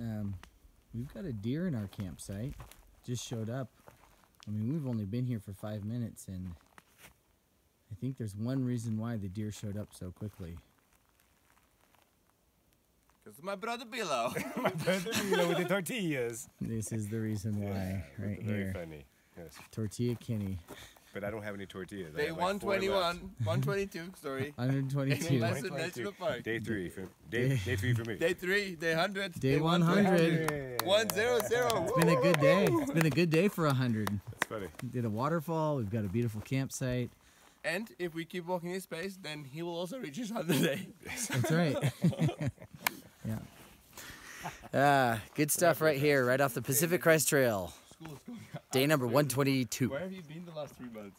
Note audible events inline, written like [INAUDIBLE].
Um, we've got a deer in our campsite. Just showed up. I mean, we've only been here for five minutes, and I think there's one reason why the deer showed up so quickly. Because my brother Bilo. [LAUGHS] My brother Milo with the tortillas. This is the reason why, right Very here. funny. Yes. Tortilla Kenny, But I don't have any tortillas. I Day have like 121, 122, sorry. [LAUGHS] 122. Lassen 122. National Park. Day three. For, day, day three for me. Day 3, day 100. Day 100. 100. It's been a good day. It's been a good day for 100. That's funny. Did a waterfall. We've got a beautiful campsite. And if we keep walking his pace, then he will also reach his 100 day. That's right. [LAUGHS] [LAUGHS] yeah. Ah, good stuff right here, right off the Pacific Crest Trail. School is going Day number 122. Where have you been the last three months.